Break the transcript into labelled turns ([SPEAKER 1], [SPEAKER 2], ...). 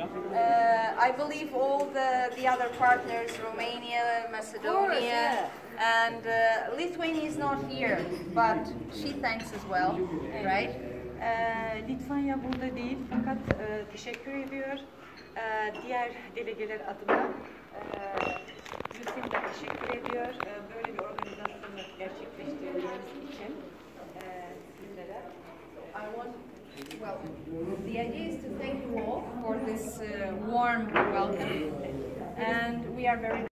[SPEAKER 1] Hocam.
[SPEAKER 2] Uh, I believe all the, the other partners, Romania, Macedonia,
[SPEAKER 3] yeah.
[SPEAKER 2] and uh, Lithuania is not here, but she thanks as well, right?
[SPEAKER 3] Uh, ee, Litvanya burada değil fakat e, teşekkür ediyor. Ee, diğer delegeler adına Gülfin de teşekkür ediyor. Ee, böyle bir organizasyonu gerçekleştirdiğiniz için e, sizlere.
[SPEAKER 2] I want, well, the idea is to thank you all for this uh, warm welcome, and we are very